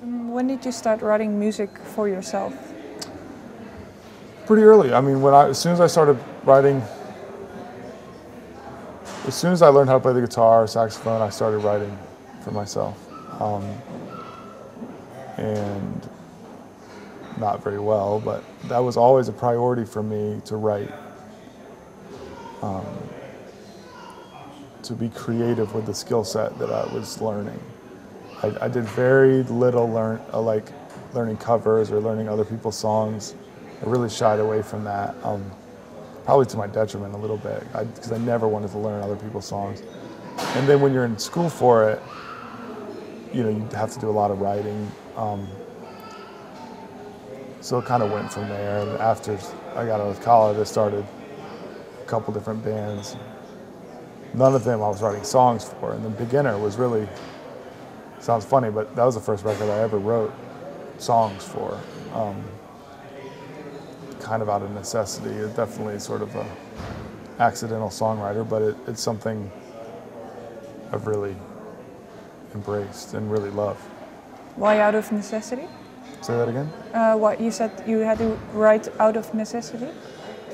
When did you start writing music for yourself? Pretty early. I mean, when I as soon as I started writing, as soon as I learned how to play the guitar, saxophone, I started writing for myself. Um, and not very well, but that was always a priority for me to write. Um, to be creative with the skill set that I was learning. I, I did very little learn, uh, like learning covers or learning other people's songs. I really shied away from that, um, probably to my detriment a little bit, because I, I, never wanted to learn other people's songs. And then when you're in school for it, you know, you have to do a lot of writing. Um, so it kind of went from there. And after I got out of college, I started a couple different bands. None of them I was writing songs for. And the Big Inner was really, sounds funny, but that was the first record I ever wrote songs for. Um, kind of out of necessity. It definitely sort of a accidental songwriter, but it, it's something I've really embraced and really love. Why out of necessity? Say that again. Uh, what you said you had to write out of necessity.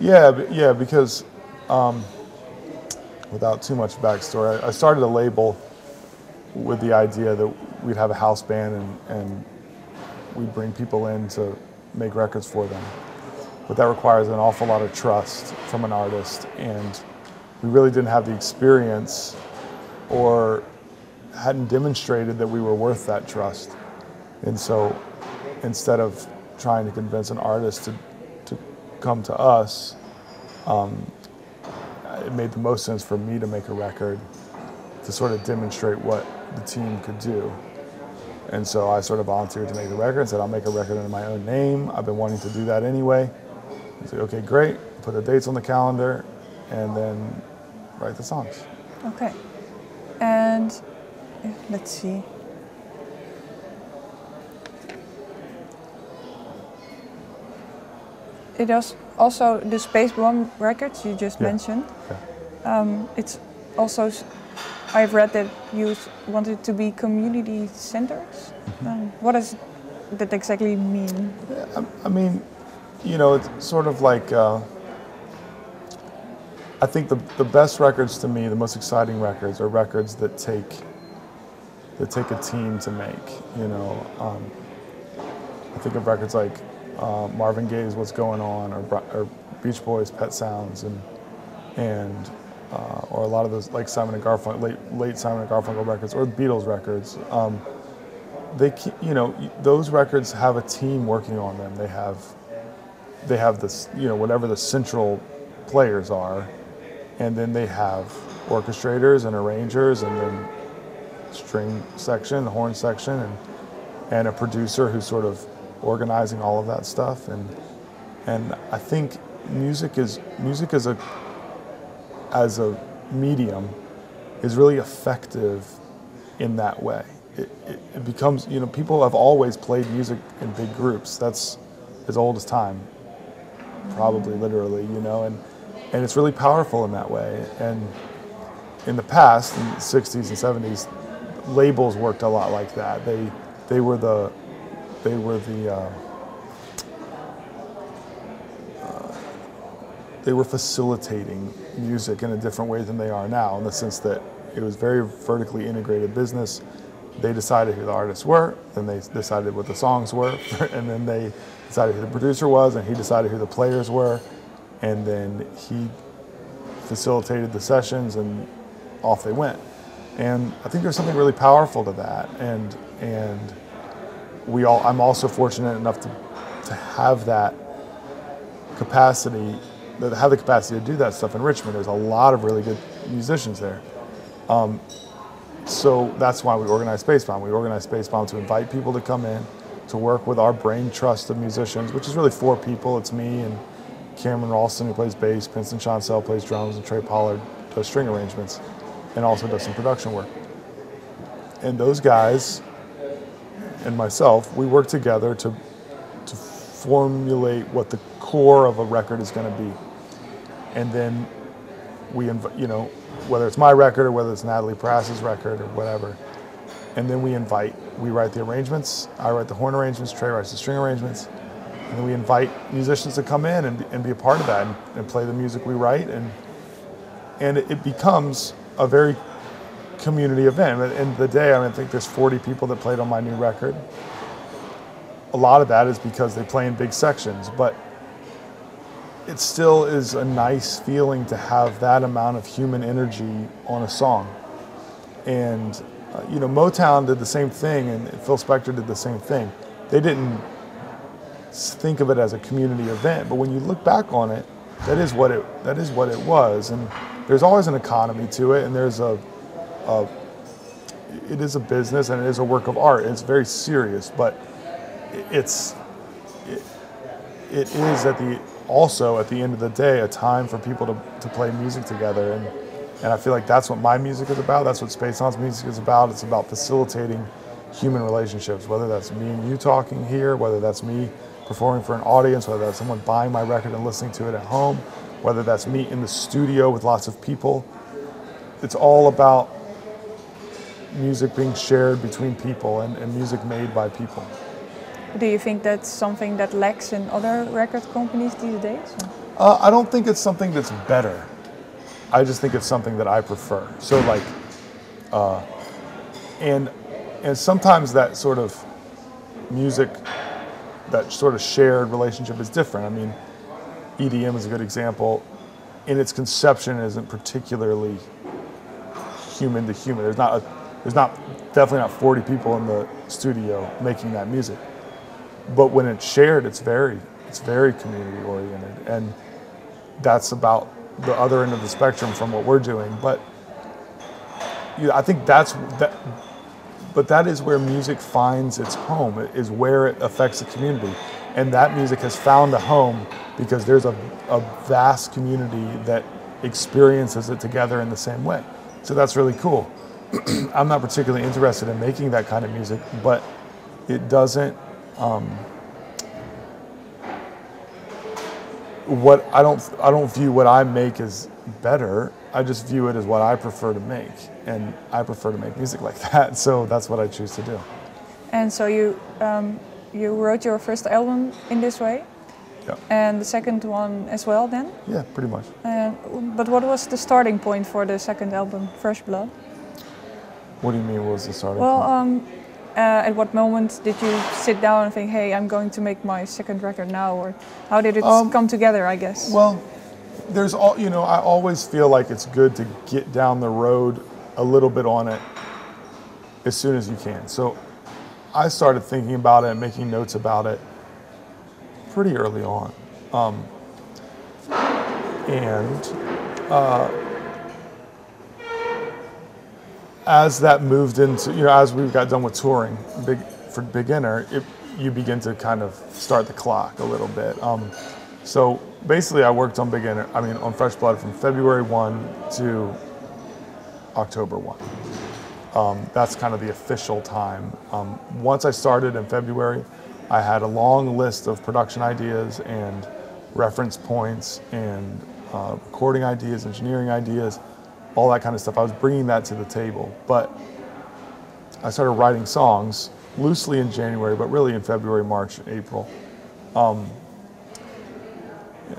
Yeah, yeah, because um, without too much backstory, I started a label with the idea that we'd have a house band and, and we'd bring people in to make records for them. But that requires an awful lot of trust from an artist, and we really didn't have the experience or hadn't demonstrated that we were worth that trust. And so instead of trying to convince an artist to, to come to us, um, it made the most sense for me to make a record to sort of demonstrate what the team could do. And so I sort of volunteered to make the record and said, I'll make a record under my own name. I've been wanting to do that anyway. I said, okay, great. Put the dates on the calendar and then write the songs. Okay. And let's see. It is also the Spacebomb records you just Yeah. mentioned. Yeah. Um, it's also I've read that you wanted to be community centers. Um, what does that exactly mean? I, I mean, you know, it's sort of like, uh, I think the, the best records to me, the most exciting records, are records that take that take a team to make. You know, um, I think of records like uh, Marvin Gaye's "What's Going On" or, or Beach Boys' "Pet Sounds" and and uh, or a lot of those like Simon and Garfunkel, late late Simon and Garfunkel records or the Beatles records. Um, they, ke- you know, those records have a team working on them. They have they have this, you know, whatever the central players are, and then they have orchestrators and arrangers, and then string section, horn section, and and a producer who's sort of organizing all of that stuff. And and I think music is music is a as a medium is really effective in that way. It, it, it becomes, you know, people have always played music in big groups. That's as old as time probably literally, you know, and, and it's really powerful in that way. And in the past, in the 60s and 70s, labels worked a lot like that. They, they were the, they were the, uh, they were facilitating music in a different way than they are now, in the sense that it was very vertically integrated business. They decided who the artists were, then they decided what the songs were, and then they decided who the producer was, and he decided who the players were, and then he facilitated the sessions, and off they went. And I think there's something really powerful to that, and and we all. I'm also fortunate enough to to have that capacity, that have the capacity to do that stuff in Richmond. There's a lot of really good musicians there. Um, so that's why we organize Spacebomb. We organize Spacebomb to invite people to come in, to work with our brain trust of musicians, which is really four people. It's me and Cameron Ralston, who plays bass, Pinson Chanselle plays drums, and Trey Pollard does string arrangements, and also does some production work. And those guys and myself, we work together to to formulate what the core of a record is going to be, and then we, inv- you know, whether it's my record or whether it's Natalie Prass's record or whatever, and then we invite, we write the arrangements. I write the horn arrangements, Trey writes the string arrangements, and we invite musicians to come in and, be- and be a part of that and, and play the music we write, and and it, it becomes a very community event. At the end of the day, I mean, I think there's 40 people that played on my new record. A lot of that is because they play in big sections, but it still is a nice feeling to have that amount of human energy on a song. And uh, you know, Motown did the same thing, and Phil Spector did the same thing. They didn't think of it as a community event, but when you look back on it, that is what it that is what it was. And there's always an economy to it, and there's a, a it is a business and it is a work of art. It's very serious, but it's it, it is at the also at the end of the day a time for people to, to play music together and and I feel like that's what my music is about. That's what Spacebomb's music is about. It's about facilitating human relationships, whether that's me and you talking here, whether that's me performing for an audience, whether that's someone buying my record and listening to it at home, whether that's me in the studio with lots of people. It's all about music being shared between people and, and music made by people. Do you think that's something that lacks in other record companies these days? Uh, I don't think it's something that's better. I just think it's something that I prefer. So like, uh, and and sometimes that sort of music, that sort of shared relationship is different. I mean, EDM is a good example. In its conception, isn't particularly human to human. There's not a, there's not definitely not 40 people in the studio making that music. But when it's shared, it's very it's very community oriented, and that's about the other end of the spectrum from what we're doing. But you know, I think that's that. But that is where music finds its home. It is where it affects the community, and that music has found a home because there's a, a vast community that experiences it together in the same way. So that's really cool. I'm not particularly interested in making that kind of music, but it doesn't. Um, what I don't I don't view what I make as better. I just view it as what I prefer to make, and I prefer to make music like that. So that's what I choose to do. And so you um, you wrote your first album in this way, Yeah, and the second one as well. Then, yeah, pretty much. uh, but what was the starting point for the second album, Fresh Blood? What do you mean? What was the starting? Well, point? um, uh, at what moment did you sit down and think, "Hey, I'm going to make my second record now," or how did it Um, come together? I guess. Well, there's all you know. I always feel like it's good to get down the road a little bit on it as soon as you can. So I started thinking about it and making notes about it pretty early on, um, and uh, as that moved into you know as we got done with touring, big for Big Inner, it, you begin to kind of start the clock a little bit. Um, so basically, I worked on Big Inner. I mean, on Fresh Blood from February one to October one. Um, that's kind of the official time. Um, once I started in February, I had a long list of production ideas and reference points and uh, recording ideas, engineering ideas, all that kind of stuff. I was bringing that to the table, but I started writing songs loosely in January, but really in February, March, April. Um,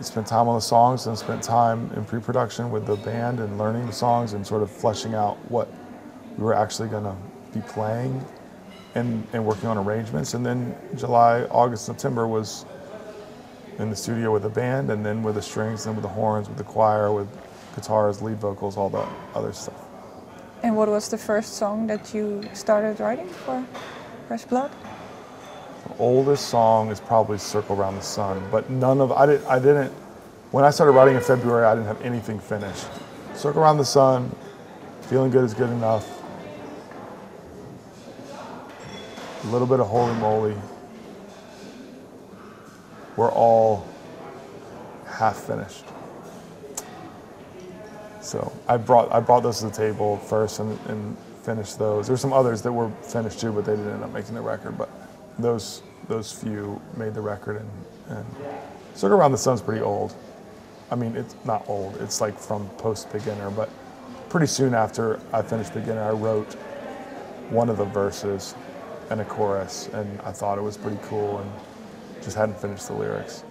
spent time on the songs and spent time in pre-production with the band and learning the songs and sort of fleshing out what we were actually going to be playing and, and working on arrangements. And then July, August, September was in the studio with the band and then with the strings and with the horns, with the choir, with guitars, lead vocals, all that other stuff. and what was the first song that you started writing for Fresh Blood? The oldest song is probably Circle Around the Sun, but none of, I, did, I didn't, when I started writing in February, I didn't have anything finished. Circle Around the Sun, Feeling Good is Good Enough, a little bit of Holy Moly. We're all half finished. So I brought I brought those to the table first and, and finished those. There's some others that were finished too, but they didn't end up making the record. But those those few made the record and, and Circle Around the Sun's pretty old. I mean, it's not old. It's like from post Big Inner, but pretty soon after I finished Big Inner, I wrote one of the verses and a chorus, and I thought it was pretty cool, and just hadn't finished the lyrics.